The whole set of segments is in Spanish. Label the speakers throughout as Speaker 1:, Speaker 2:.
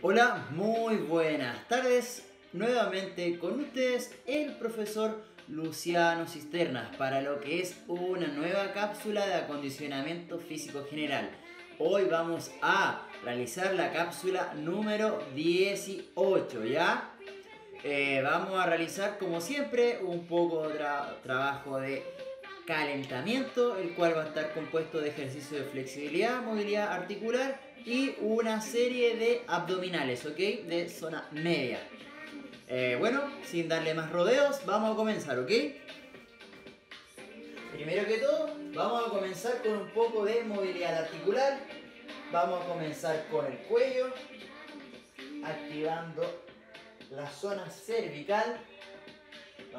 Speaker 1: Hola, muy buenas tardes. Nuevamente con ustedes el profesor Luciano Cisternas para lo que es una nueva cápsula de acondicionamiento físico general. Hoy vamos a realizar la cápsula número 18, ¿ya? Eh, vamos a realizar como siempre un poco de trabajo de calentamiento, el cual va a estar compuesto de ejercicios de flexibilidad, movilidad articular y una serie de abdominales, ¿ok? De zona media. Eh, bueno, sin darle más rodeos, vamos a comenzar, ¿ok? Primero que todo, vamos a comenzar con un poco de movilidad articular. Vamos a comenzar con el cuello, activando la zona cervical.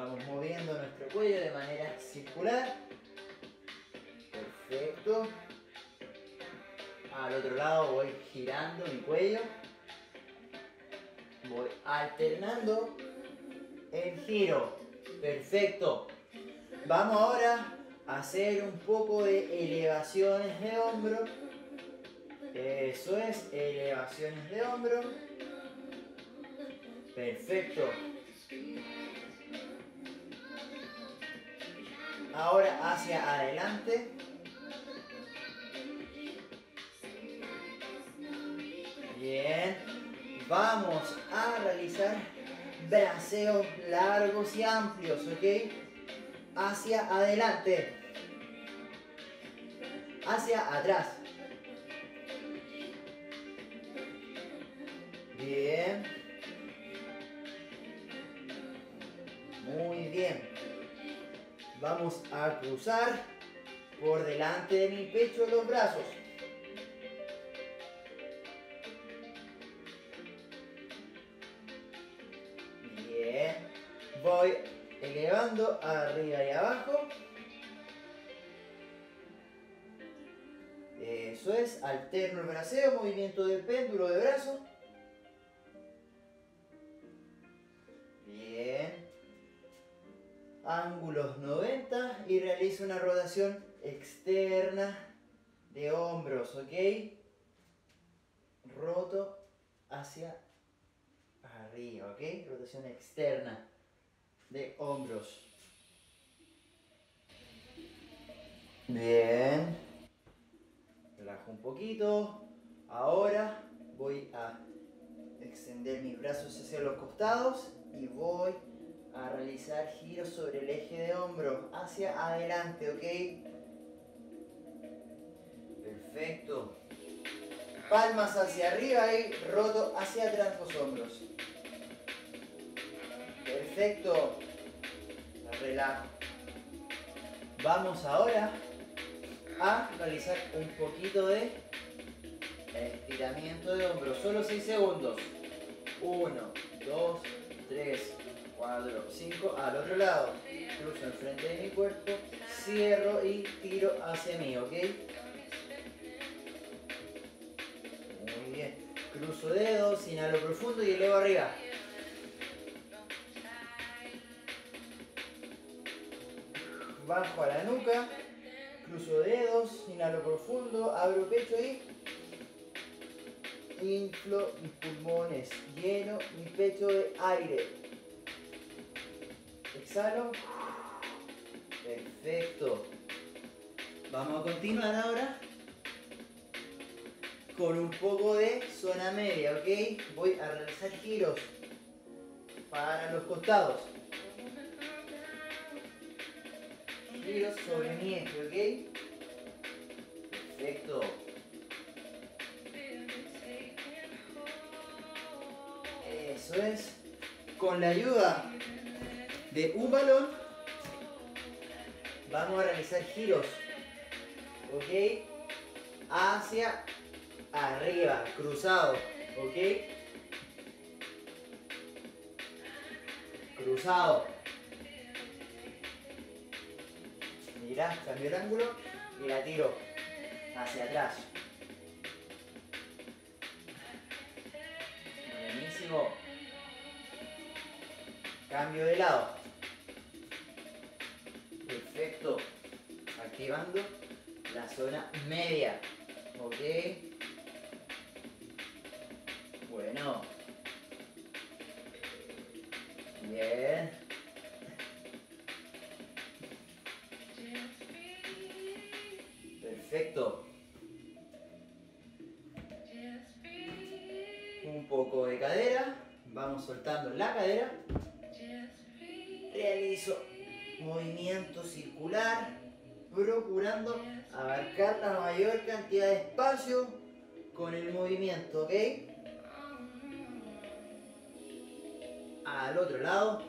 Speaker 1: Vamos moviendo nuestro cuello de manera circular. Perfecto. Al otro lado voy girando mi cuello. Voy alternando el giro. Perfecto. Vamos ahora a hacer un poco de elevaciones de hombro. Eso es, elevaciones de hombro. Perfecto. Ahora hacia adelante. Bien. Vamos a realizar braceos largos y amplios, ¿ok? Hacia adelante. Hacia atrás. Bien. Muy bien. Vamos a cruzar por delante de mi pecho los brazos. Voy elevando arriba y abajo. Eso es, alterno el braceo, movimiento del péndulo de brazo. Una rotación externa de hombros, ¿ok? Roto hacia arriba, ¿ok? Rotación externa de hombros. Bien. Relajo un poquito. Ahora voy a extender mis brazos hacia los costados y voy a realizar giros sobre el eje de hombro hacia adelante, ¿ok? Perfecto. Palmas hacia arriba y roto hacia atrás los hombros. Perfecto. Relajo. Vamos ahora a realizar un poquito de estiramiento de hombros. Solo 6 segundos. 1, 2, 3, 4, 5. Al otro lado. Cruzo enfrente de mi cuerpo. Cierro y tiro hacia mí, ¿ok? Muy bien. Cruzo dedos, inhalo profundo y elevo arriba. bajo a la nuca, cruzo dedos, inhalo profundo, abro pecho y inflo mis pulmones, lleno mi pecho de aire. Exhalo. Perfecto. Vamos a continuar ahora con un poco de zona media, ¿ok? Voy a realizar giros para los costados. sobre mi eje, ¿ok? Perfecto. Eso es. Con la ayuda de un balón, vamos a realizar giros, ¿ok? Hacia arriba, cruzado, ¿ok? Cruzado. Mirá, cambio el ángulo y la tiro hacia atrás. Buenísimo. Cambio de lado. Perfecto. Activando la zona media. Ok. Bueno. Bien. Perfecto. Un poco de cadera. Vamos soltando la cadera. Realizo movimiento circular, procurando abarcar la mayor cantidad de espacio con el movimiento, ¿ok? Al otro lado.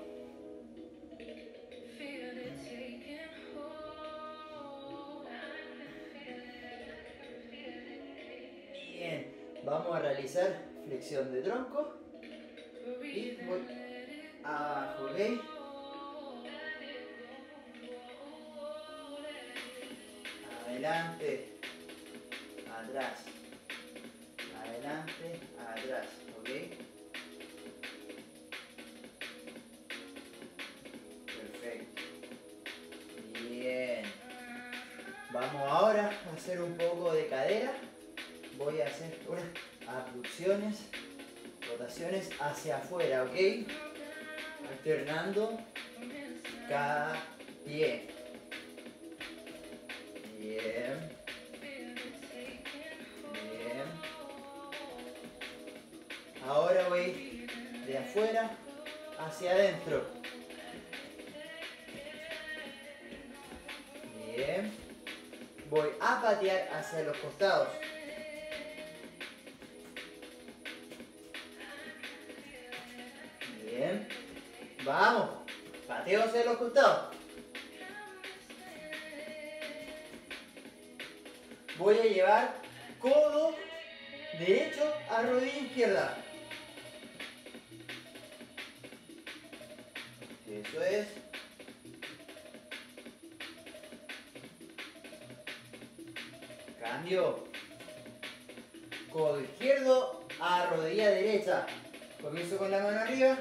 Speaker 1: Bien, vamos a realizar flexión de tronco y abajo, ¿ok? Adelante, atrás, adelante, atrás, ¿ok? Perfecto. Bien. Vamos ahora a hacer un poco de cadera. Voy a hacer unas abducciones, rotaciones hacia afuera, ¿ok? Alternando cada pie. Afuera hacia adentro. Bien. Voy a patear hacia los costados. Bien. Vamos. Pateo hacia los costados. Voy a llevar codo derecho a rodilla izquierda. Eso es. Cambio. Codo izquierdo a rodilla derecha. Comienzo con la mano arriba.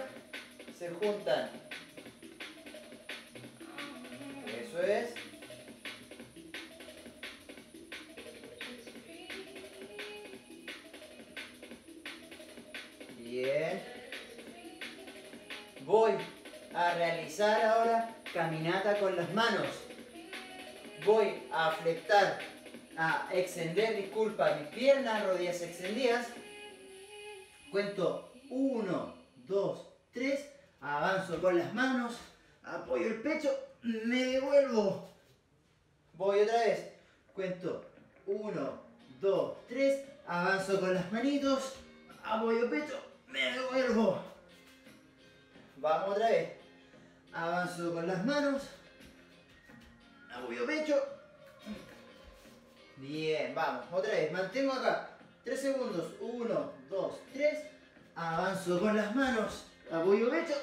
Speaker 1: Se juntan. Ahora caminata con las manos. Voy a flectar, a extender, disculpa, mis piernas, rodillas extendidas. Cuento 1, 2, 3. Avanzo con las manos. Apoyo el pecho. Me devuelvo. Voy otra vez. Cuento 1, 2, 3. Avanzo con las manitos. Apoyo pecho. Me devuelvo. Vamos otra vez. Avanzo con las manos. Apoyo pecho. Bien, vamos. Otra vez. Mantengo acá. 3 segundos. 1, 2, 3. Avanzo con las manos. Apoyo pecho.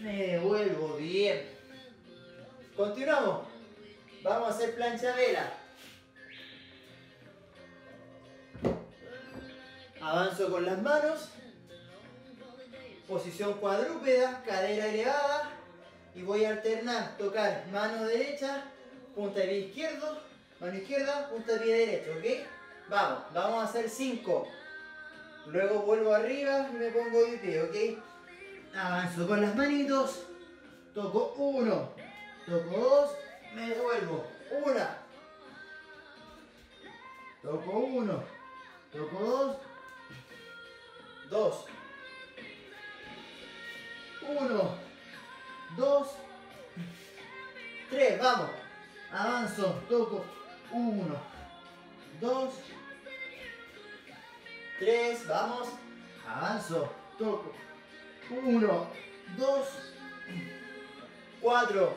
Speaker 1: Me devuelvo. Bien. Continuamos. Vamos a hacer plancha vela. Avanzo con las manos. Posición cuadrúpeda, cadera elevada. Y voy a alternar, tocar mano derecha, punta de pie izquierdo, mano izquierda, punta de pie derecho, ¿ok? Vamos, vamos a hacer 5. Luego vuelvo arriba y me pongo de pie, ¿ok? Avanzo con las manitos. Toco 1, toco 2, me devuelvo. 1. Toco 1, toco 2, 2. 1, 2, 3. Vamos. Avanzo, toco 1, 2, 3. Vamos. Avanzo, toco 1, 2, 4.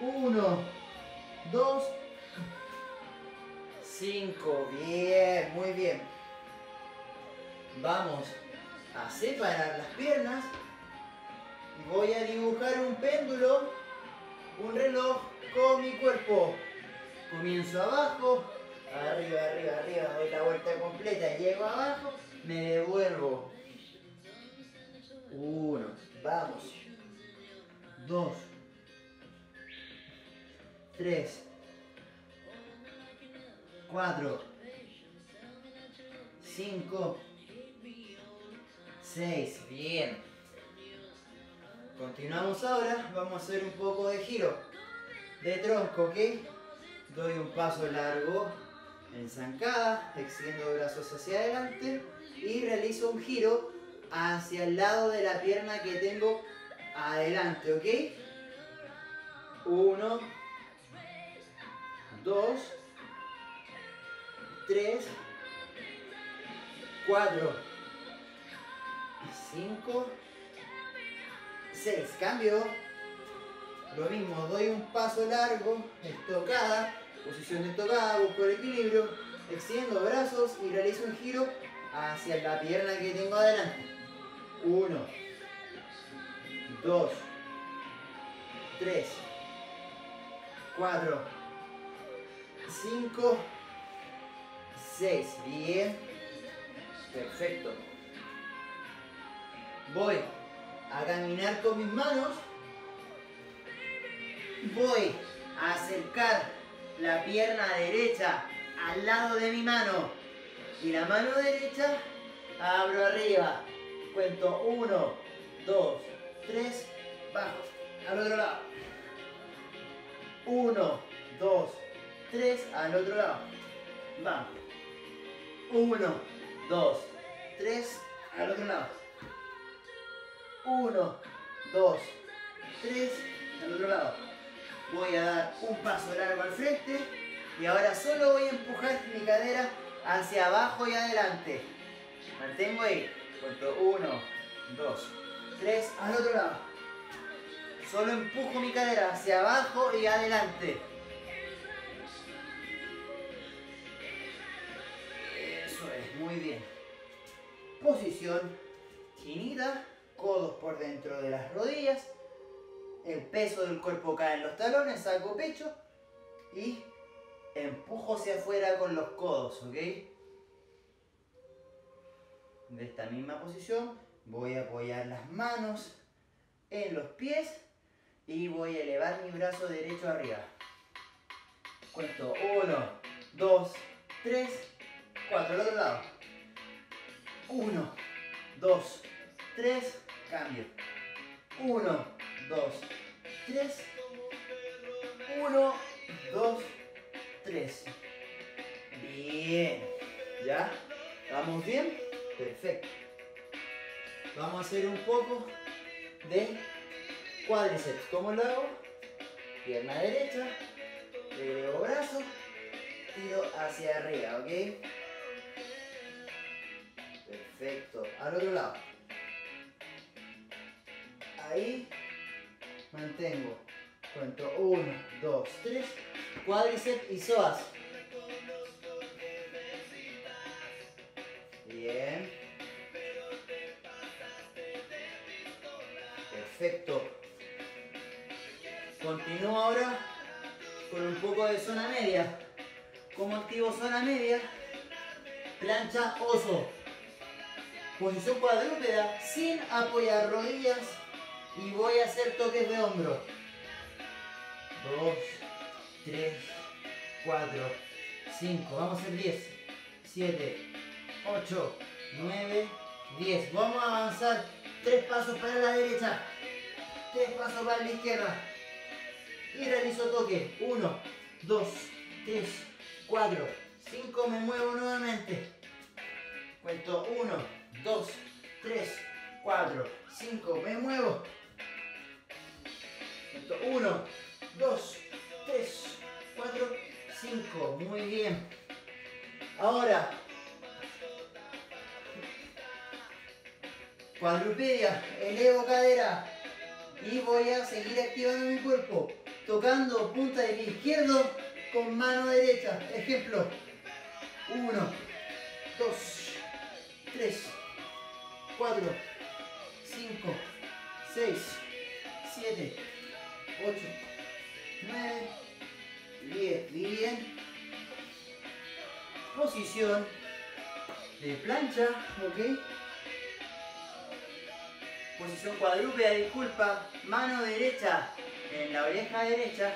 Speaker 1: 1, 2, 5. Bien, muy bien. Vamos a separar las piernas y voy a dibujar un péndulo, un reloj con mi cuerpo. Comienzo abajo, arriba, arriba, arriba, doy la vuelta completa, llego abajo, me devuelvo. Uno, vamos. Dos. Tres. Cuatro. 5, 6, bien. Continuamos ahora, vamos a hacer un poco de giro de tronco, ¿ok? Doy un paso largo en zancada, extiendo brazos hacia adelante y realizo un giro hacia el lado de la pierna que tengo adelante, ¿ok? Uno, dos, tres, cuatro, cinco, seis. Cambio. Lo mismo, doy un paso largo, estocada, posición de estocada, busco el equilibrio, extiendo brazos y realizo un giro hacia la pierna que tengo adelante. Uno, dos, tres, cuatro, cinco, seis. Bien. Perfecto. Voy a caminar con mis manos. Voy a acercar la pierna derecha al lado de mi mano. Y la mano derecha abro arriba. Cuento 1, 2, 3, bajo. Al otro lado. 1, 2, 3, al otro lado. Vamos. 1, 2, 3, al otro lado. 1, 2, 3, al otro lado. Voy a dar un paso largo al frente y ahora solo voy a empujar mi cadera hacia abajo y adelante. Mantengo ahí. Cuento 1, 2, 3, al otro lado. Solo empujo mi cadera hacia abajo y adelante. Eso es, muy bien. Posición chinita, codos por dentro de las rodillas. El peso del cuerpo cae en los talones, saco pecho y empujo hacia afuera con los codos, ¿ok? De esta misma posición voy a apoyar las manos en los pies y voy a elevar mi brazo derecho arriba. Cuento 1, 2, 3, 4, al otro lado. 1, 2, 3, cambio. 1, 2, 3, 1, 2, 3. Bien. ¿Ya? ¿Vamos bien? Perfecto. Vamos a hacer un poco de cuádriceps. ¿Cómo lo hago? Pierna derecha, elevo brazo, tiro hacia arriba, ¿ok? Perfecto. Al otro lado. Ahí mantengo. Cuento 1, 2, 3. Cuádriceps y psoas. Bien. Perfecto. Continúo ahora con un poco de zona media. Como activo zona media, plancha oso. Posición cuadrúpeda sin apoyar rodillas y voy a hacer toques de hombro. 2, 3, 4, 5. Vamos a hacer 10, 7, 8, 9, 10. Vamos a avanzar 3 pasos para la derecha, 3 pasos para la izquierda. Y realizo toque. 1, 2, 3, 4, 5. Me muevo nuevamente. Cuento 1, 2, 3, 4, 5. Me muevo. Cuento 1, 2, 3, 4, 5. Muy bien. Ahora, cuadrupedia, elevo cadera y voy a seguir activando mi cuerpo, tocando punta de pie izquierdo con mano derecha. Ejemplo, 1, 2, 3, 4, 5, 6, 7, 8, 9, 10. Bien. Posición de plancha, ¿ok? Posición cuadrúpeda, disculpa. Mano derecha en la oreja derecha.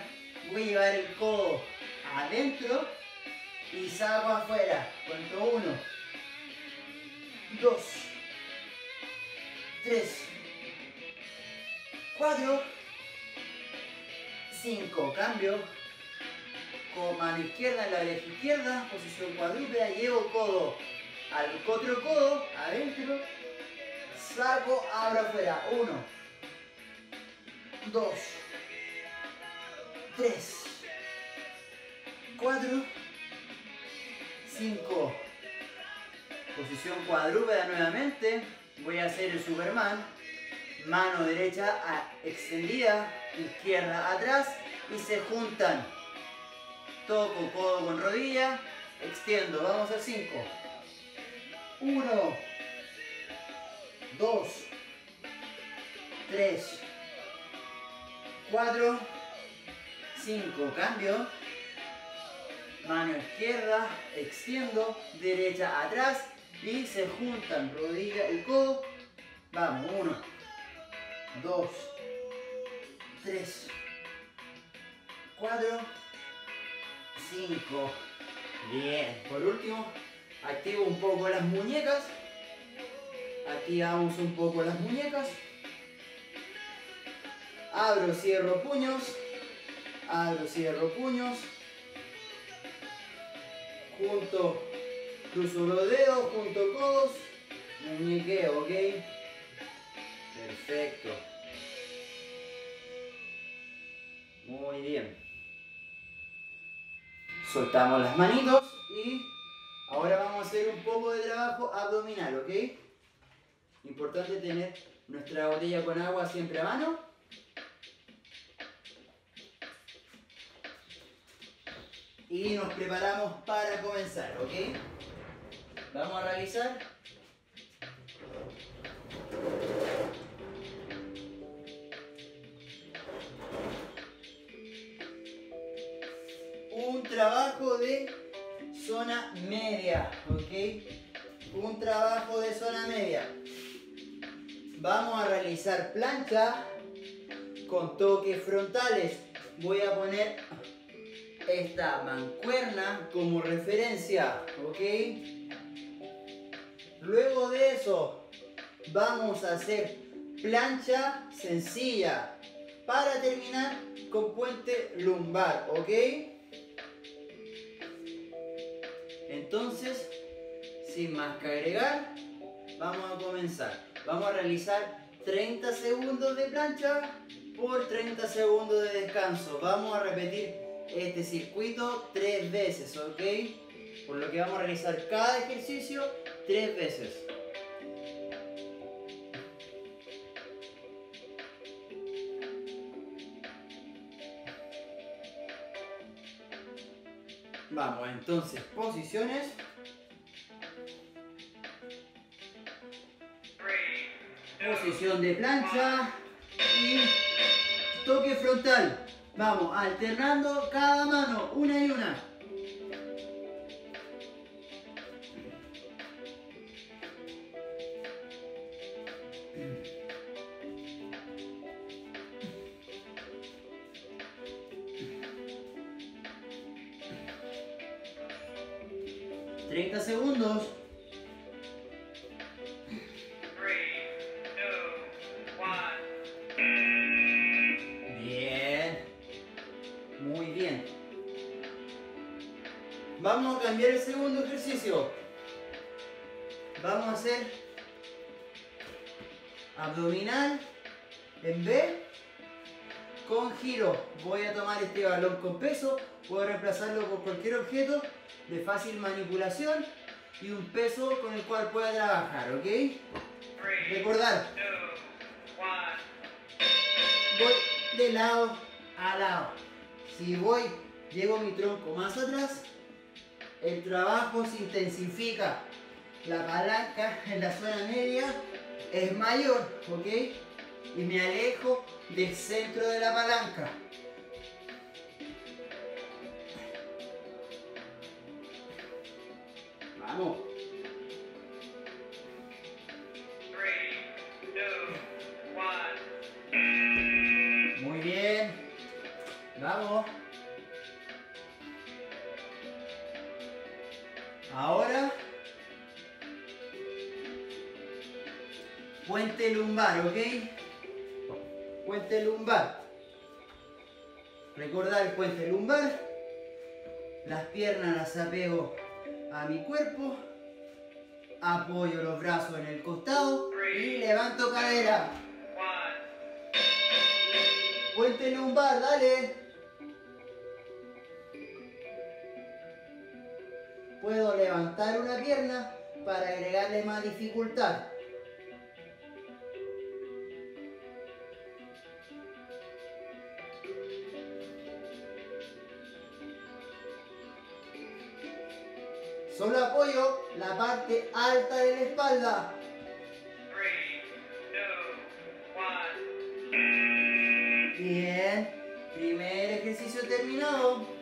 Speaker 1: Voy a llevar el codo adentro y saco afuera. Cuento 1, dos, tres, cuatro, cinco, cambio, con mano izquierda en la oreja izquierda, posición cuadrúpeda, llevo codo. Al otro codo, adentro, saco, abro afuera, uno, dos, tres, cuatro, cinco, posición cuadrúpeda nuevamente, voy a hacer el Superman, mano derecha extendida, izquierda atrás y se juntan, toco codo con rodilla, extiendo, vamos al 5, 1, 2, 3, 4, 5, cambio, mano izquierda, extiendo, derecha atrás y se juntan rodilla y codo, vamos, 1, 2, 3, 4, 5. Bien. Por último, activo un poco las muñecas. Activamos un poco las muñecas. Abro, cierro puños. Abro, cierro puños. Junto, cruzo los dedos, junto codos. Muñequeo, ¿ok? Perfecto. Muy bien. Soltamos las manitos y ahora vamos a hacer un poco de trabajo abdominal, ¿ok? Importante tener nuestra botella con agua siempre a mano. Y nos preparamos para comenzar, ¿ok? Vamos a realizar trabajo de zona media, ¿ok? Un trabajo de zona media. Vamos a realizar plancha con toques frontales. Voy a poner esta mancuerna como referencia, ¿ok? Luego de eso, vamos a hacer plancha sencilla para terminar con puente lumbar, ¿ok? Entonces, sin más que agregar, vamos a comenzar. Vamos a realizar 30 segundos de plancha por 30 segundos de descanso. Vamos a repetir este circuito tres veces, ¿ok? Por lo que vamos a realizar cada ejercicio tres veces. Vamos, entonces, posiciones. Posición de plancha y toque frontal. Vamos, alternando cada mano, una y una. 30 segundos. Manipulación y un peso con el cual pueda trabajar, ¿ok? Recordar. Voy de lado a lado. Si voy, llevo mi tronco más atrás, el trabajo se intensifica. La palanca en la zona media es mayor, ¿ok? Y me alejo del centro de la palanca. Vamos. Muy bien. Vamos. Ahora puente lumbar, ¿ok? Puente lumbar. Recordar el puente lumbar. Las piernas las apego a mi cuerpo. Apoyo los brazos en el costado y levanto cadera. Puente lumbar, dale. Puedo levantar una pierna para agregarle más dificultad. Solo apoyo la parte alta de la espalda. Bien, primer ejercicio terminado.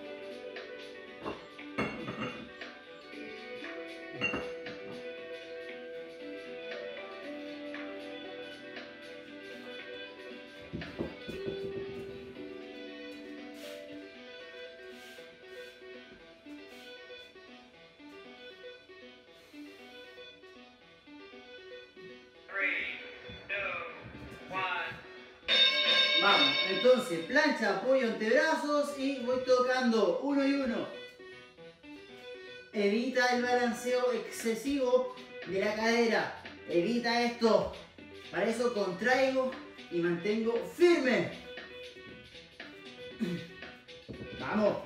Speaker 1: Evita el balanceo excesivo de la cadera. Evita esto. Para eso contraigo y mantengo firme. Vamos.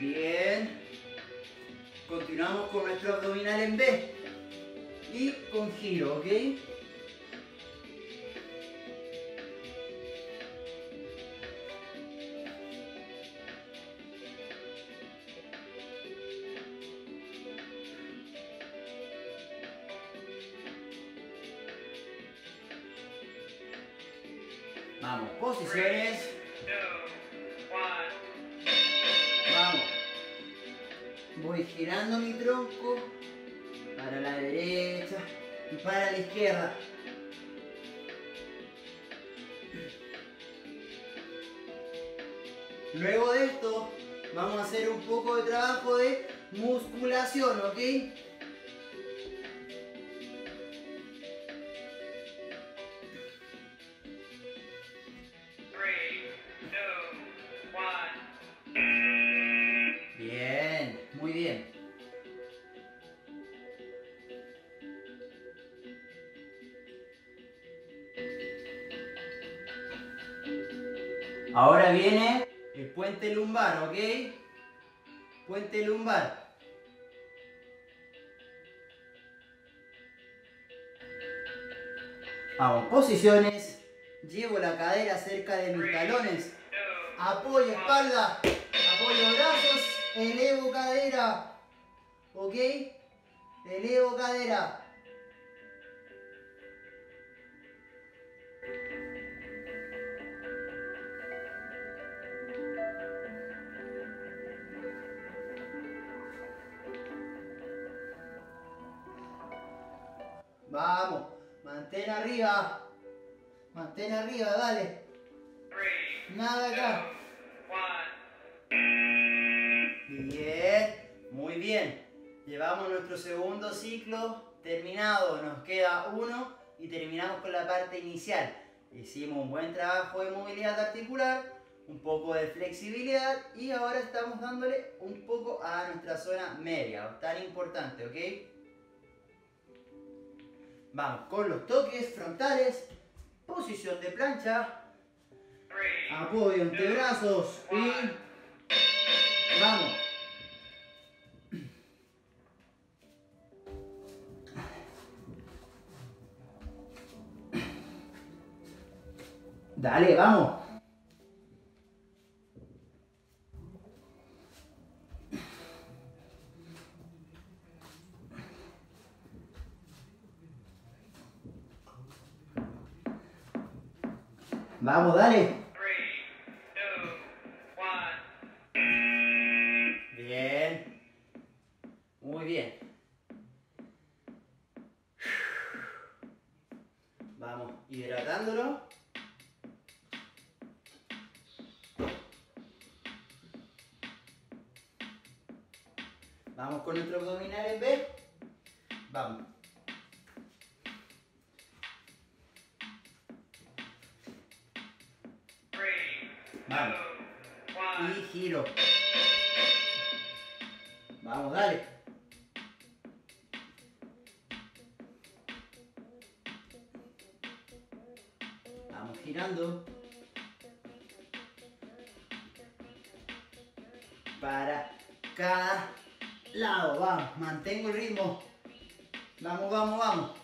Speaker 1: Bien. Continuamos con nuestro abdominal en B. Y con giro, ¿ok? Vamos, posiciones. Vamos. Voy girando mi tronco derecha y para la izquierda. Luego de esto vamos a hacer un poco de trabajo de musculación, ¿ok? Lumbar. Vamos, posiciones. Llevo la cadera cerca de mis talones. Apoyo espalda. Apoyo brazos. Elevo cadera. ¿Ok? Elevo cadera. Arriba. Mantén arriba, dale. Nada acá. Bien, muy bien. Llevamos nuestro segundo ciclo terminado. Nos queda uno y terminamos con la parte inicial. Hicimos un buen trabajo de movilidad articular, un poco de flexibilidad y ahora estamos dándole un poco a nuestra zona media, tan importante, ¿ok? Vamos con los toques frontales, posición de plancha, apoyo antebrazos y vamos. Dale, vamos. Vamos, dale. Bien. Muy bien. Vamos hidratándolo. Vamos con nuestro abdominal en B. Vamos. Y giro. Vamos, dale. Vamos girando. Para cada lado. Vamos, mantengo el ritmo. Vamos, vamos, vamos.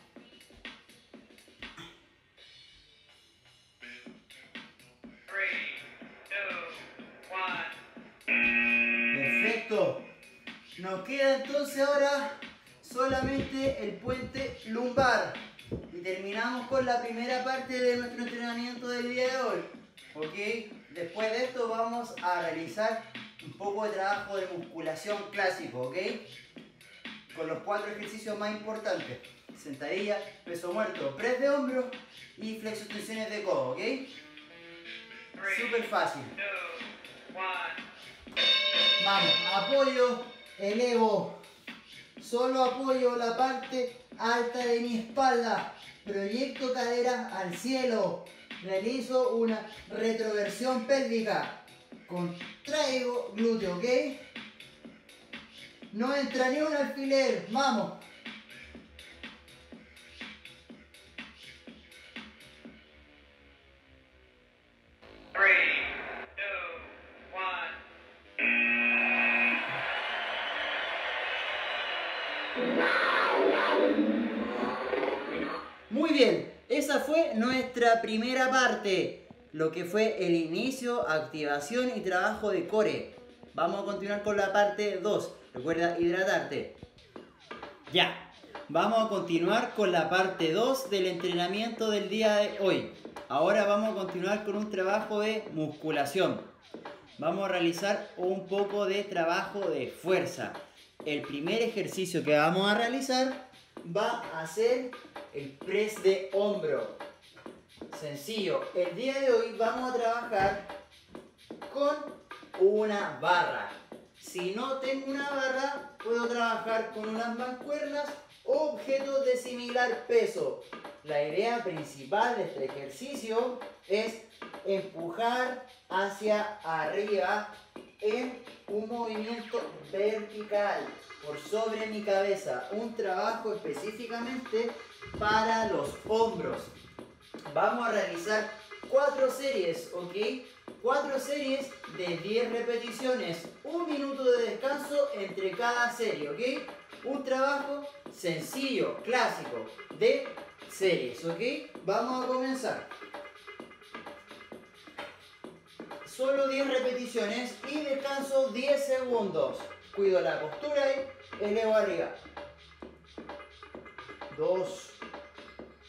Speaker 1: Perfecto. Nos queda entonces ahora solamente el puente lumbar. Y terminamos con la primera parte de nuestro entrenamiento del día de hoy. ¿Ok? Después de esto vamos a realizar un poco de trabajo de musculación clásico, ¿ok? Con los cuatro ejercicios más importantes. Sentadilla, peso muerto, press de hombro y flexiones de codo, ¿ok? Súper fácil. Vamos, apoyo, elevo. Solo apoyo la parte alta de mi espalda. Proyecto cadera al cielo. Realizo una retroversión pélvica. Contraigo glúteo, ¿ok? No entra ni un alfiler. Vamos. Muy esa fue nuestra primera parte, lo que fue el inicio, activación y trabajo de core. Vamos a continuar con la parte 2. Recuerda hidratarte. Ya, vamos a continuar con la parte 2 del entrenamiento del día de hoy. Ahora vamos a continuar con un trabajo de musculación. Vamos a realizar un poco de trabajo de fuerza. El primer ejercicio que vamos a realizar va a ser el press de hombro. Sencillo. El día de hoy vamos a trabajar con una barra. Si no tengo una barra, puedo trabajar con unas mancuernas o objetos de similar peso. La idea principal de este ejercicio es empujar hacia arriba en un movimiento vertical por sobre mi cabeza. Un trabajo específicamente para los hombros. Vamos a realizar cuatro series, ¿ok? Cuatro series de 10 repeticiones, un minuto de descanso entre cada serie, ¿ok? Un trabajo sencillo, clásico, de series, ¿ok? Vamos a comenzar. Solo 10 repeticiones y descanso 10 segundos. Cuido la postura y elevo arriba. 2,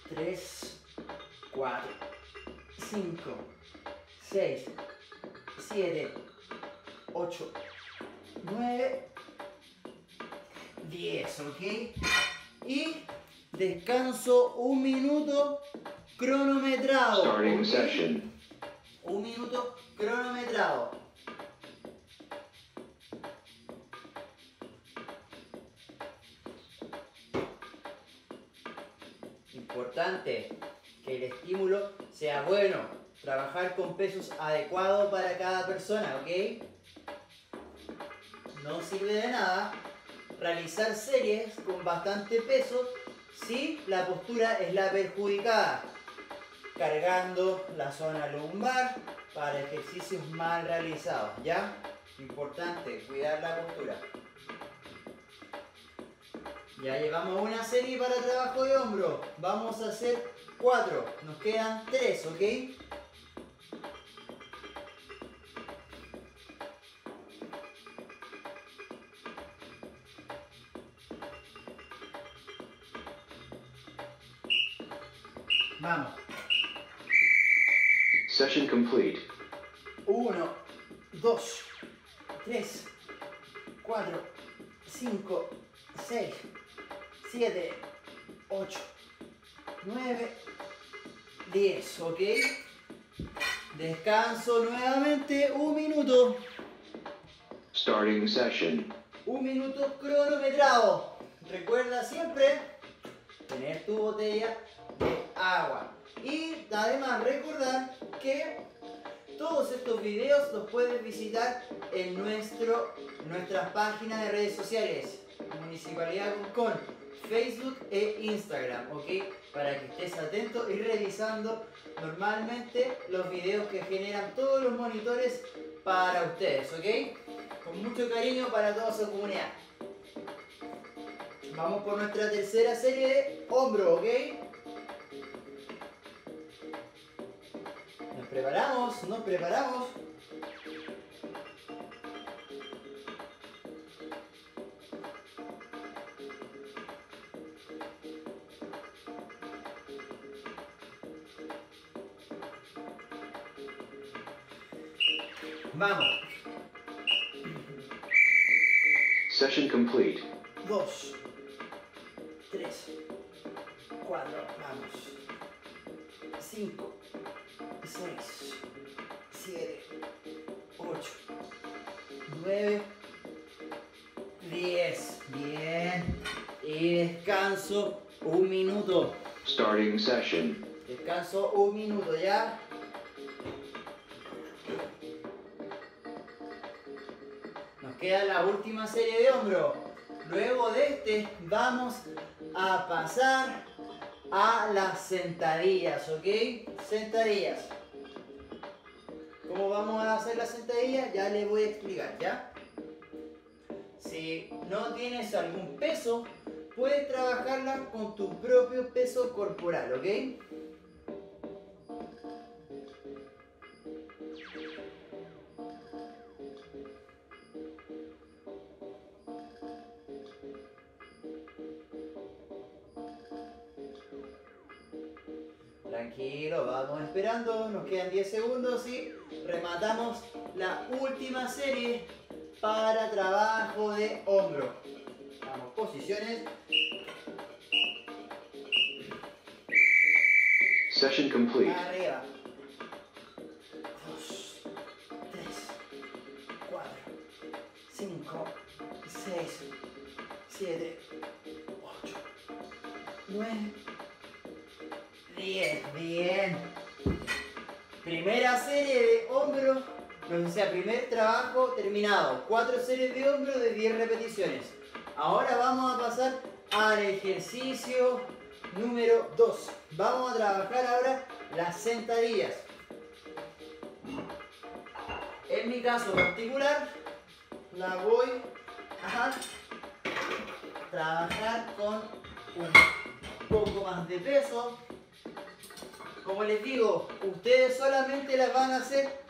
Speaker 1: 3, 4, 5, 6, 7, 8, 9, 10, ¿ok? Y descanso un minuto cronometrado.
Speaker 2: Starting session.
Speaker 1: Un minuto cronometrado. Importante que el estímulo sea bueno. Trabajar con pesos adecuados para cada persona, ¿ok? No sirve de nada realizar series con bastante peso si la postura es la perjudicada cargando la zona lumbar para ejercicios mal realizados, ¿ya? Importante, cuidar la postura. Ya llevamos una serie para trabajo de hombro. Vamos a hacer cuatro. Nos quedan tres, ¿ok? Vamos.
Speaker 2: Session complete.
Speaker 1: 1, 2, 3, 4, 5, 6, 7, 8, 9, 10, ¿ok? Descanso nuevamente un minuto.
Speaker 2: Starting session.
Speaker 1: un minuto cronometrado. Recuerda siempre tener tu botella de agua. Y además recordar que todos estos videos los puedes visitar en nuestro, nuestras páginas de redes sociales. Municipalidad con Facebook e Instagram, ¿ok? Para que estés atento y revisando normalmente los videos que generan todos los monitores para ustedes, ¿ok? Con mucho cariño para toda su comunidad. Vamos por nuestra tercera serie de hombro, ¿ok? Nos preparamos, nos preparamos. Vamos.
Speaker 2: Session complete.
Speaker 1: Dos. Tres. Cuatro. Vamos. Cinco. Seis. Siete. Ocho. Nueve. Diez. Bien. Y descanso un minuto.
Speaker 2: Starting session.
Speaker 1: Descanso un minuto ya. Queda la última serie de hombro. Luego de este vamos a pasar a las sentadillas, ¿ok? Sentadillas. ¿Cómo vamos a hacer las sentadillas? Ya les voy a explicar, ¿ya? Si no tienes algún peso, puedes trabajarla con tu propio peso corporal, ¿ok? Tranquilo, vamos esperando, nos quedan 10 segundos y rematamos la última serie para trabajo de hombro. Vamos, posiciones.
Speaker 2: Session complete.
Speaker 1: Arriba. Dos, tres, cuatro, cinco, seis, siete, ocho, nueve, diez. Bien. Primera serie de hombro, o sea, primer trabajo terminado. Cuatro series de hombro de 10 repeticiones. Ahora vamos a pasar al ejercicio número 2. Vamos a trabajar ahora las sentadillas. En mi caso particular, la voy a trabajar con un poco más de peso. Como les digo, ustedes solamente las van a hacer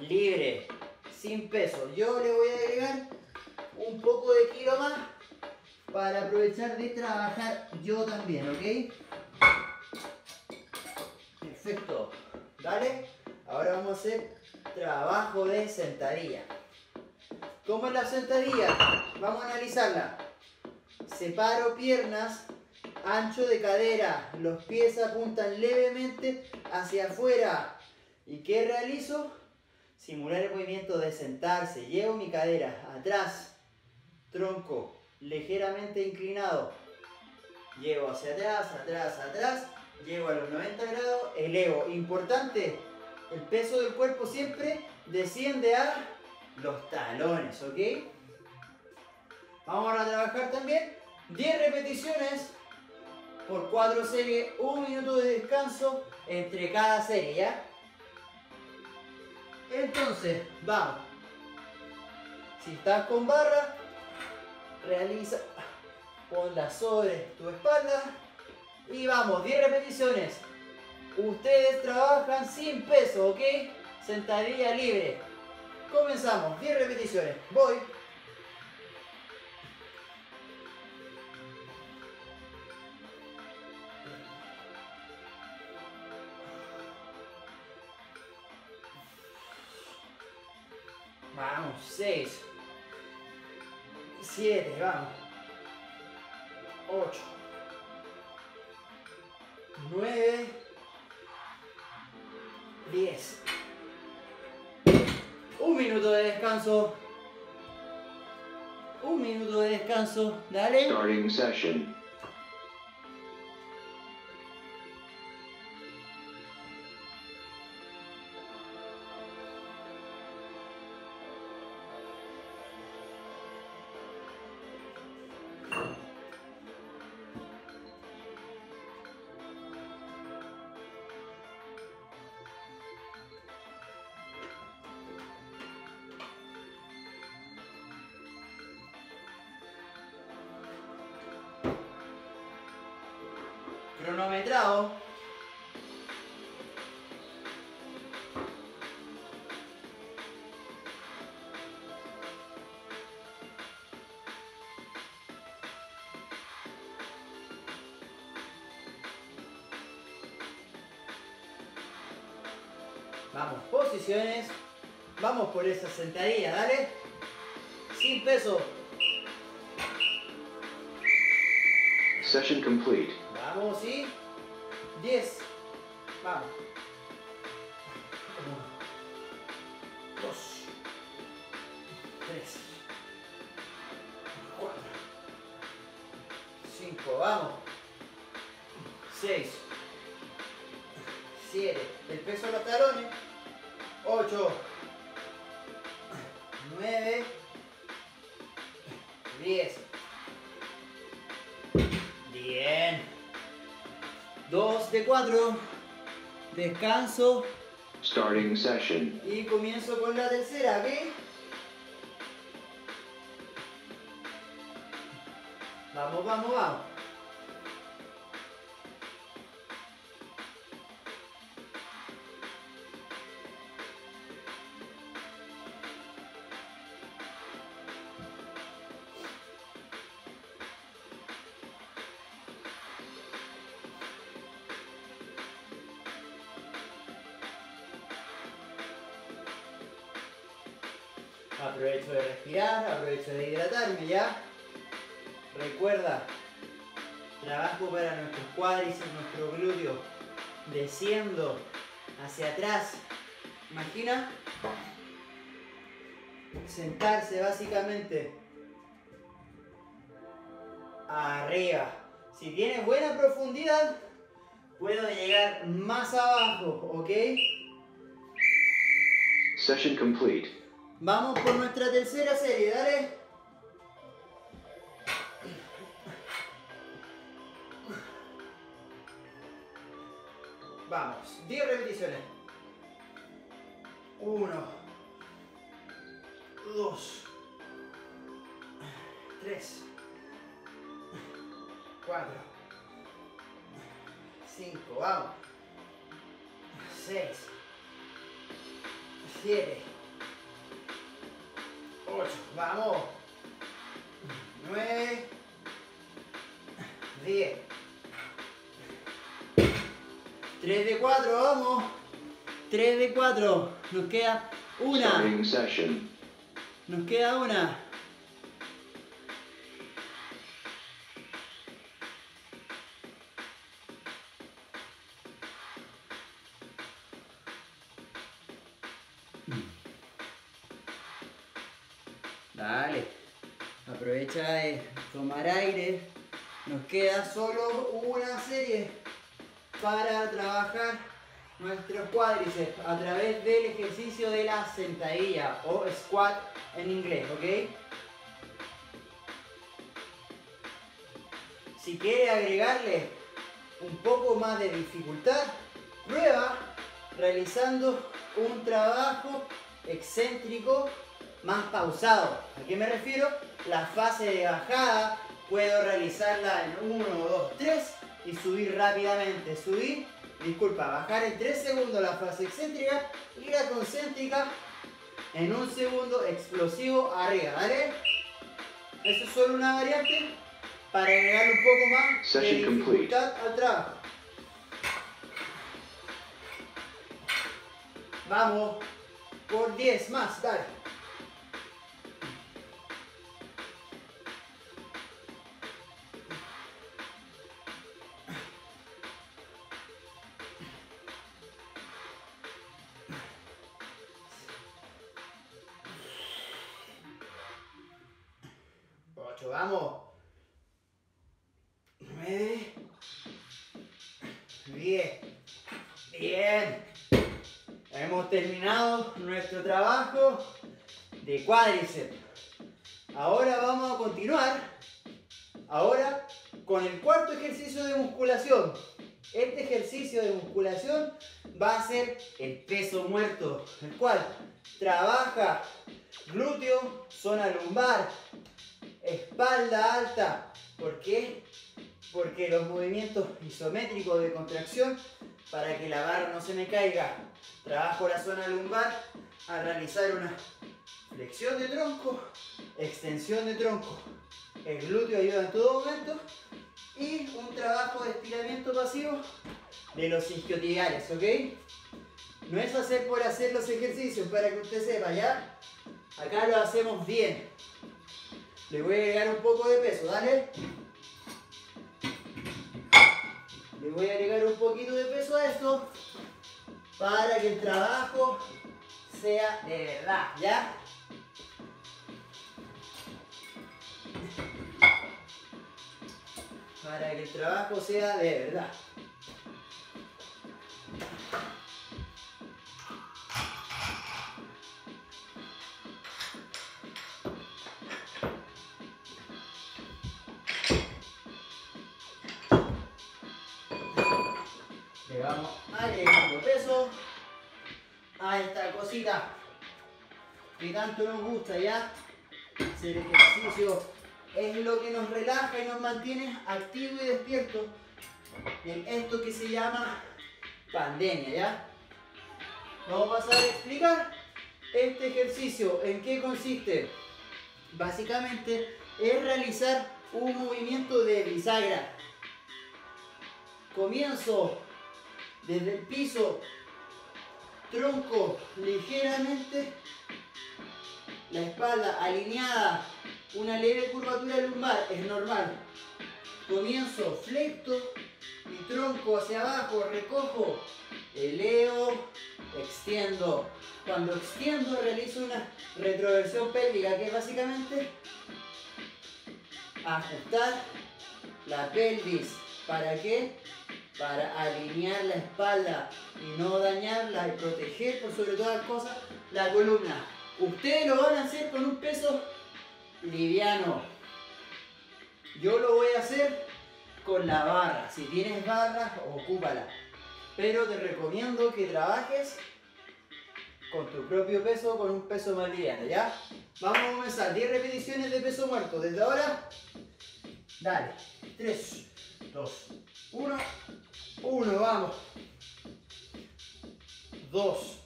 Speaker 1: libre, sin peso. Yo le voy a agregar un poco de kilo más para aprovechar de trabajar yo también, ¿ok? Perfecto. Dale. Ahora vamos a hacer trabajo de sentadilla. ¿Cómo es la sentadilla? Vamos a analizarla. Separo piernas, ancho de cadera, los pies apuntan levemente hacia afuera. ¿Y qué realizo? Simular el movimiento de sentarse. Llevo mi cadera atrás, tronco ligeramente inclinado. Llevo hacia atrás, atrás, atrás. Llevo a los 90 grados, elevo. Importante, el peso del cuerpo siempre desciende a los talones, ¿ok? Vamos a trabajar también 10 repeticiones por 4 series, 1 minuto de descanso entre cada serie, ¿ya? Entonces, vamos. Si estás con barra, realiza, ponla sobre tu espalda y vamos, 10 repeticiones. Ustedes trabajan sin peso, ¿ok? Sentadilla libre. Comenzamos, 10 repeticiones. Voy. 6. 7, vamos. 8. 9. 10. Un minuto de descanso. Un minuto de descanso. Dale.
Speaker 2: Starting session.
Speaker 1: Posiciones. Vamos por esa sentadilla, dale. Sin peso.
Speaker 2: Session complete.
Speaker 1: Vamos, ¿sí? 10. Descanso.
Speaker 2: Starting session.
Speaker 1: Y comienzo con la tercera, ¿ok? Vamos, vamos, vamos. Aprovecho de respirar, aprovecho de hidratarme ya. Recuerda, trabajo para nuestros cuádriceps, nuestro glúteo, desciendo hacia atrás. Imagina sentarse básicamente arriba. Si tienes buena profundidad, puedo llegar más abajo, ¿ok?
Speaker 2: Session complete.
Speaker 1: Vamos por nuestra tercera serie, dale. Vamos, 10 repeticiones. 1, 2, 3, 4, 5, vamos. 6, 7, 8, vamos. 9, 10. 3 de 4, vamos. 3 de 4. Nos queda una. Nos queda una. Dale. Aprovecha de tomar aire. Nos queda solo una serie para trabajar nuestros cuádriceps a través del ejercicio de la sentadilla o squat en inglés, ¿ok? Si quiere agregarle un poco más de dificultad, prueba realizando un trabajo excéntrico más pausado. ¿A qué me refiero? La fase de bajada puedo realizarla en 1, 2, 3 y subir rápidamente. Subir, disculpa, bajar en 3 segundos la fase excéntrica y la concéntrica en un segundo explosivo arriba, ¿vale? Eso es solo una variante para agregar un poco más de dificultad al trabajo. Vamos por 10 más, dale. Cuádriceps. Ahora vamos a continuar. Ahora con el cuarto ejercicio de musculación. Este ejercicio de musculación va a ser el peso muerto, el cual trabaja glúteo, zona lumbar, espalda alta. ¿Por qué? Porque los movimientos isométricos de contracción, para que la barra no se me caiga, trabajo la zona lumbar a realizar una flexión de tronco, extensión de tronco. El glúteo ayuda en todo momento y un trabajo de estiramiento pasivo de los isquiotibiales, ¿ok? No es hacer por hacer los ejercicios, para que usted sepa, ¿ya? Acá lo hacemos bien. Le voy a agregar un poco de peso, ¿dale? Le voy a agregar un poquito de peso a esto para que el trabajo sea de verdad, ¿ya? Para que el trabajo sea de verdad. Le vamos agregando peso a esta cosita que tanto nos gusta ya. Hacer ejercicio es lo que nos relaja y nos mantiene activos y despiertos en esto que se llama pandemia, ¿ya? Vamos a pasar a explicar este ejercicio, en qué consiste. Básicamente es realizar un movimiento de bisagra. Comienzo desde el piso, tronco ligeramente, la espalda alineada, una leve curvatura lumbar, es normal. Comienzo flecto, mi tronco hacia abajo, recojo, eleo, extiendo. Cuando extiendo realizo una retroversión pélvica, que es básicamente ajustar la pelvis. ¿Para qué? Para alinear la espalda y no dañarla y proteger por sobre todas las cosas la columna. Ustedes lo van a hacer con un peso liviano. Yo lo voy a hacer con la barra. Si tienes barra, ocúpala. Pero te recomiendo que trabajes con tu propio peso, con un peso más liviano, ¿ya? Vamos a comenzar 10 repeticiones de peso muerto. Desde ahora, dale. 3, 2, 1, 1, vamos. 2,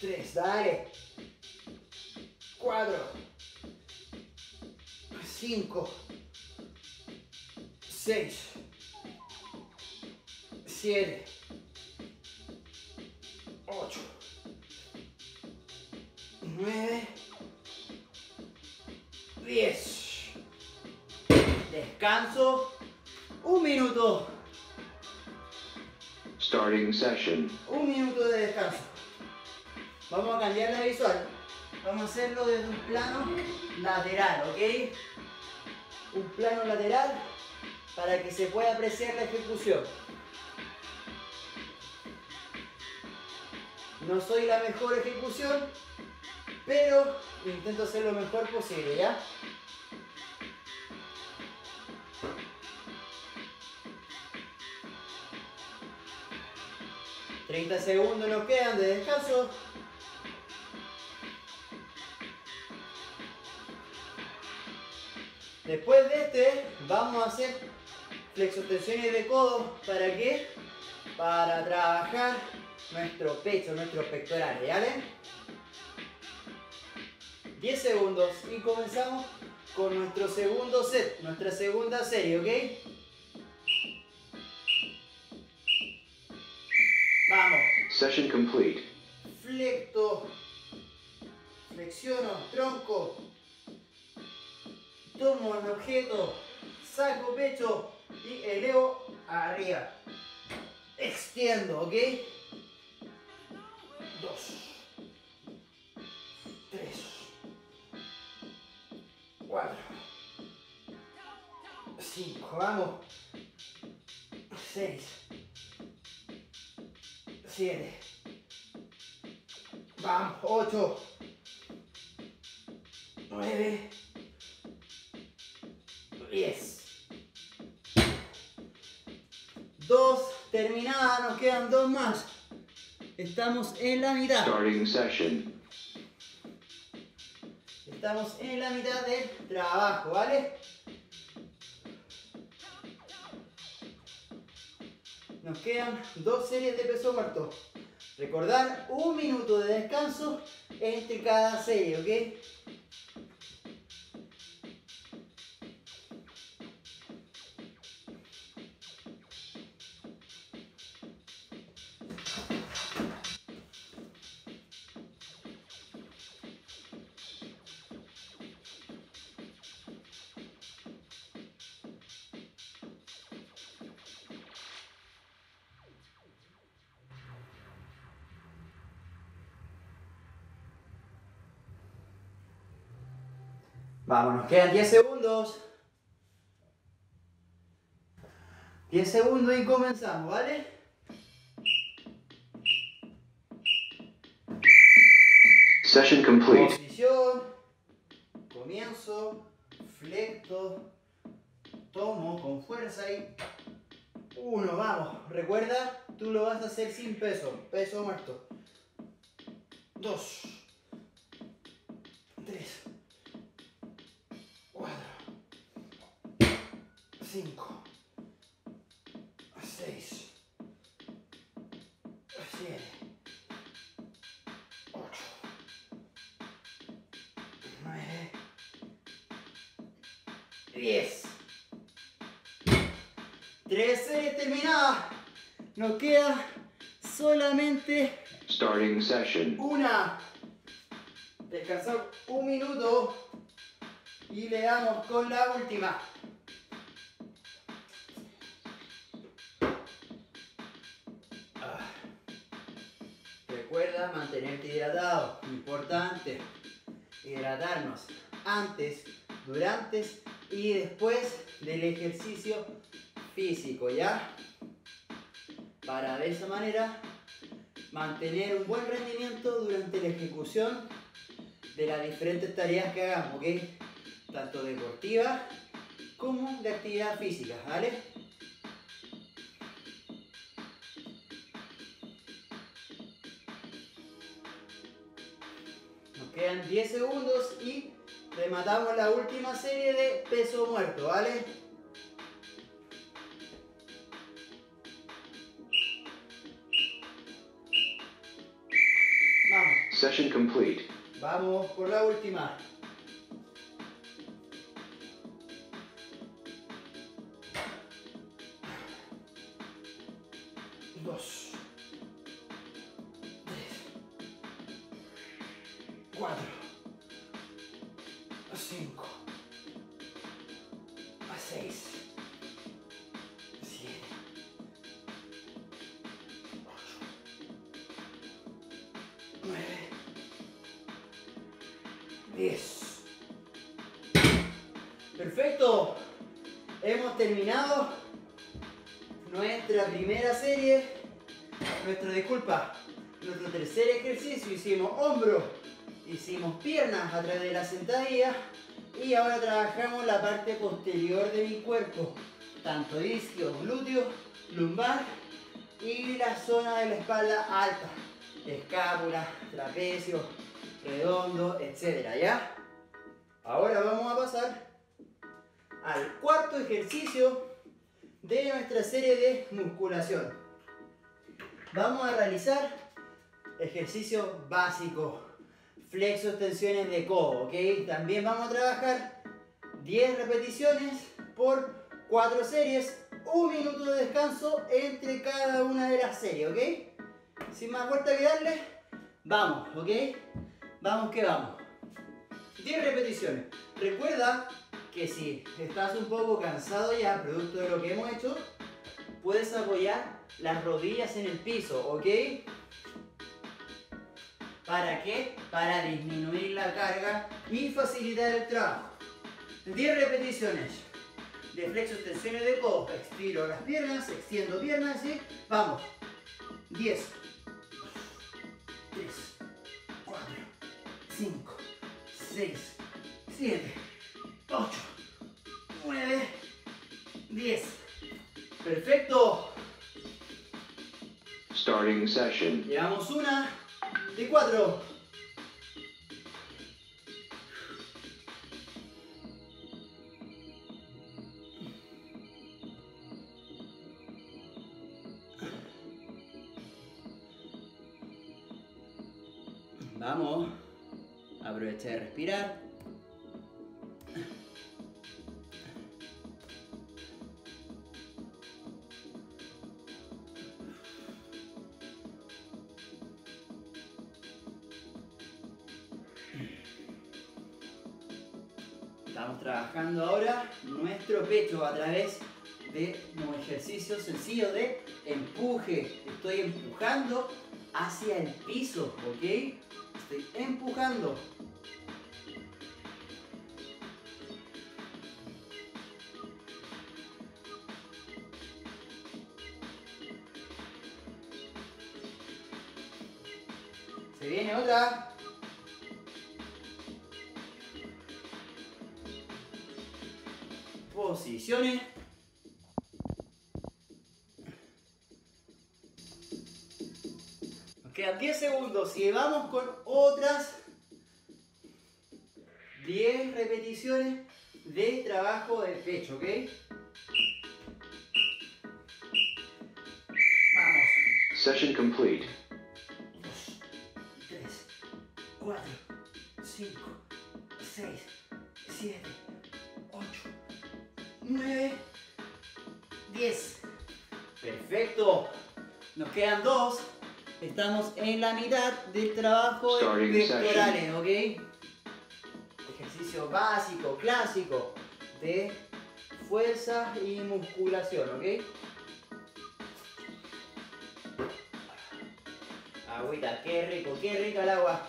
Speaker 1: 3, dale. 4, 5, 6, 7, 8, 9, 10. Descanso. Un minuto.
Speaker 2: Starting session.
Speaker 1: Un minuto de descanso. Vamos a cambiar la visual. Vamos a hacerlo desde un plano lateral, ¿ok? Un plano lateral para que se pueda apreciar la ejecución. No soy la mejor ejecución, pero intento hacer lo mejor posible, ¿ya? Treinta segundos nos quedan de descanso. Después de este, vamos a hacer flexotensiones de codo. ¿Para qué? Para trabajar nuestro pecho, nuestros pectorales, ¿vale? 10 segundos y comenzamos con nuestro segundo set, nuestra segunda serie, ¿ok? Vamos.
Speaker 2: Session complete.
Speaker 1: Flecto. Flexiono, tronco. Objeto, saco pecho y elevo arriba. Extiendo, ¿ok? Dos. Tres. 4, 5, vamos, 6, 7, vamos, 8, 9, 10. Dos, terminada, nos quedan dos más. Estamos en la mitad.
Speaker 2: Starting session.
Speaker 1: Estamos en la mitad del trabajo, ¿vale? Nos quedan dos series de peso muerto. Recordar un minuto de descanso entre cada serie, ¿ok? Vamos, nos quedan 10 segundos. 10 segundos y comenzamos, ¿vale?
Speaker 2: Session complete.
Speaker 1: Posición, comienzo, flecto, tomo con fuerza y uno, vamos. Recuerda, tú lo vas a hacer sin peso, peso muerto. Dos, con la última. mantenerte hidratado. Importante. Hidratarnos antes, durante y después del ejercicio físico, ¿ya? Para de esa manera mantener un buen rendimiento durante la ejecución de las diferentes tareas que hagamos, ¿ok? Tanto deportivas como de actividad física, ¿vale? Quedan 10 segundos y rematamos la última serie de peso muerto, ¿vale? Vamos.
Speaker 2: Session complete.
Speaker 1: Vamos por la última. Espalda alta. Escápula, trapecio, redondo, etcétera, ¿ya? Ahora vamos a pasar al cuarto ejercicio de nuestra serie de musculación. Vamos a realizar ejercicio básico, flexo extensiones de codo, ¿ok? También vamos a trabajar 10 repeticiones por 4 series, un minuto de descanso entre cada una de las series, ¿ok? Sin más vuelta que darle, vamos, ¿ok? Vamos que vamos. 10 repeticiones. Recuerda que si estás un poco cansado ya, producto de lo que hemos hecho, puedes apoyar las rodillas en el piso, ¿ok? ¿Para qué? Para disminuir la carga y facilitar el trabajo. 10 repeticiones de flexo extensiones de codo. Estiro las piernas, extiendo piernas y vamos. 10, 5, 6, 7, 8, 9, 10. Perfecto.
Speaker 2: Starting session.
Speaker 1: Llevamos una de cuatro. Estamos trabajando ahora nuestro pecho a través de un ejercicio sencillo de empuje. Estoy empujando hacia el piso, ¿ok? Estoy empujando. Viene otra. Posiciones. Quedan 10 segundos y vamos con otras 10 repeticiones de trabajo de pecho, ¿ok? Vamos.
Speaker 2: Session complete.
Speaker 1: 4, 5, 6, 7, 8, 9, 10. Perfecto. Nos quedan dos. Estamos en la mitad del trabajo de
Speaker 2: Starting
Speaker 1: pectorales, ¿ok? Ejercicio básico, clásico de fuerza y musculación, ¿ok? Agüita, qué rico, qué rica el agua.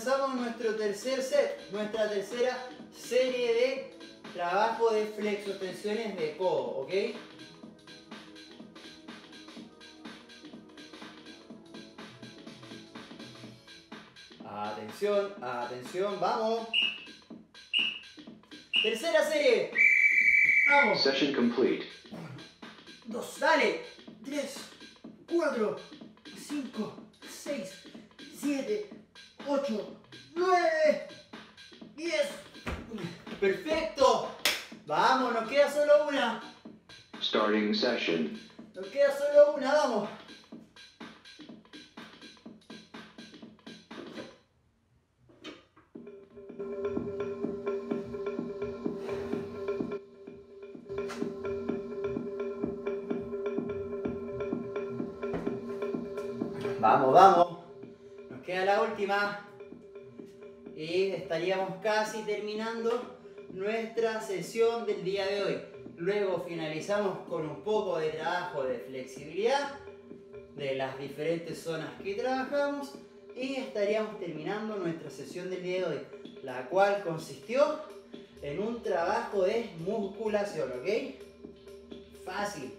Speaker 1: Comenzamos nuestro tercer set, nuestra tercera serie de trabajo de flexotensiones de codo, ¿ok? Atención, atención, vamos. Tercera serie. Vamos.
Speaker 2: Session complete.
Speaker 1: Dos, dale. Tres, cuatro, Vamos, nos queda solo una.
Speaker 2: Starting session.
Speaker 1: Nos queda solo una, vamos. Vamos, vamos. Nos queda la última. Y estaríamos casi terminando nuestra sesión del día de hoy. Luego finalizamos con un poco de trabajo de flexibilidad de las diferentes zonas que trabajamos y estaríamos terminando nuestra sesión del día de hoy, la cual consistió en un trabajo de musculación, ¿ok? Fácil.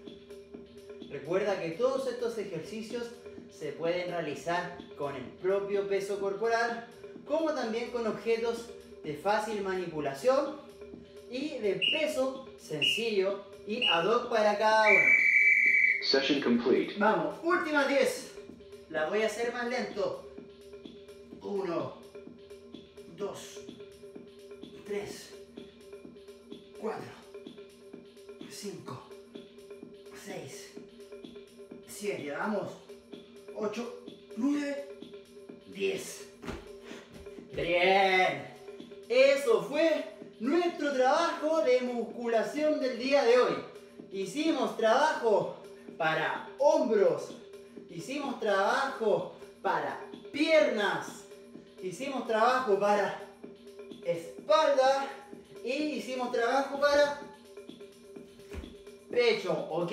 Speaker 1: Recuerda que todos estos ejercicios se pueden realizar con el propio peso corporal, como también con objetos de fácil manipulación y de peso sencillo y ad hoc para cada uno.
Speaker 2: Session complete.
Speaker 1: Vamos, últimas 10. La voy a hacer más lento. 1, 2, 3, 4, 5, 6, 7, vamos. 8, 9, 10. Bien. Eso fue nuestro trabajo de musculación del día de hoy. Hicimos trabajo para hombros. Hicimos trabajo para piernas. Hicimos trabajo para espalda. Y hicimos trabajo para pecho, ¿ok?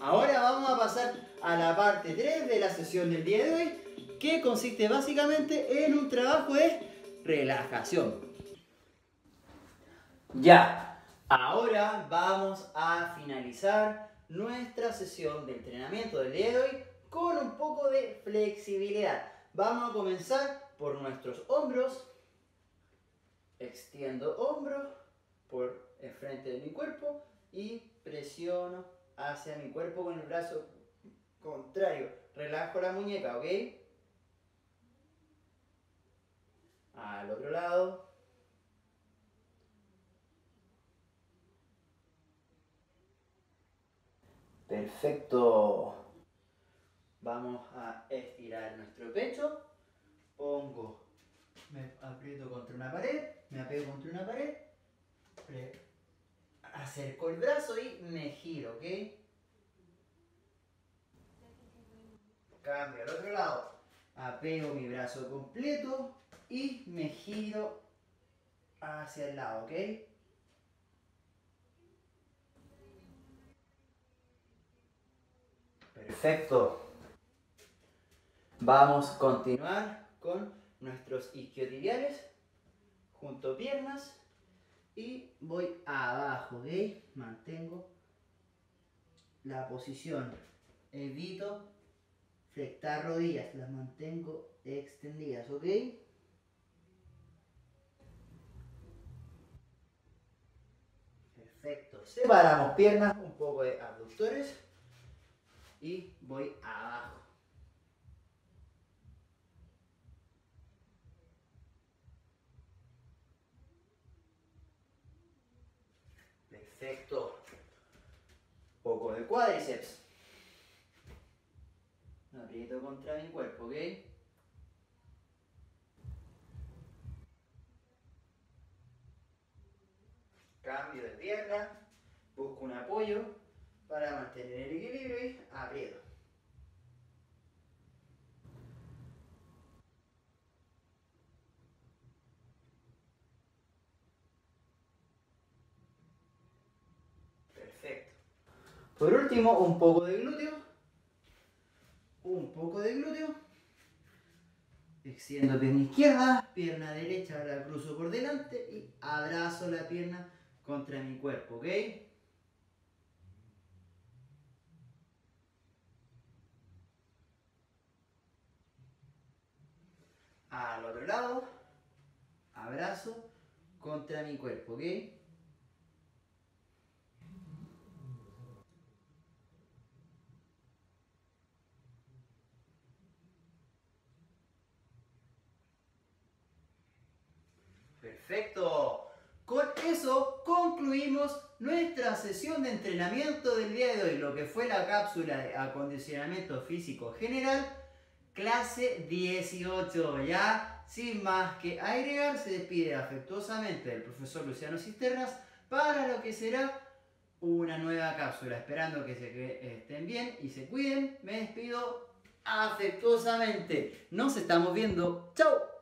Speaker 1: Ahora vamos a pasar a la parte 3 de la sesión del día de hoy, que consiste básicamente en un trabajo de relajación. Ya, ahora vamos a finalizar nuestra sesión de entrenamiento del día de hoy con un poco de flexibilidad. Vamos a comenzar por nuestros hombros. Extiendo hombro por el frente de mi cuerpo y presiono hacia mi cuerpo con el brazo contrario. Relajo la muñeca, ¿ok? Al otro lado. Perfecto. Vamos a estirar nuestro pecho. Pongo, me aprieto contra una pared, me apego contra una pared, acerco el brazo y me giro, ¿ok? Cambio al otro lado. Apego mi brazo completo y me giro hacia el lado, ¿ok? Perfecto. Vamos a continuar con nuestros isquiotibiales junto piernas y voy abajo, ¿ok? Mantengo la posición. Evito flectar rodillas, las mantengo extendidas, ¿ok? Separamos piernas, un poco de abductores y voy abajo. Perfecto. Poco de cuádriceps. Aprieto contra mi cuerpo, ¿ok? Cambio de pierna. Para mantener el equilibrio y aprieto. Perfecto. Por último, un poco de glúteo. Un poco de glúteo. Extiendo pierna izquierda, pierna derecha la cruzo por delante y abrazo la pierna contra mi cuerpo, ¿ok? Al otro lado, abrazo contra mi cuerpo, ¿ok? Perfecto. Con eso concluimos nuestra sesión de entrenamiento del día de hoy, lo que fue la cápsula de acondicionamiento físico general, clase 18. Ya, sin más que agregar, se despide afectuosamente el profesor Luciano Cisternas para lo que será una nueva cápsula. Esperando que se estén bien y se cuiden, me despido afectuosamente. Nos estamos viendo. ¡Chao!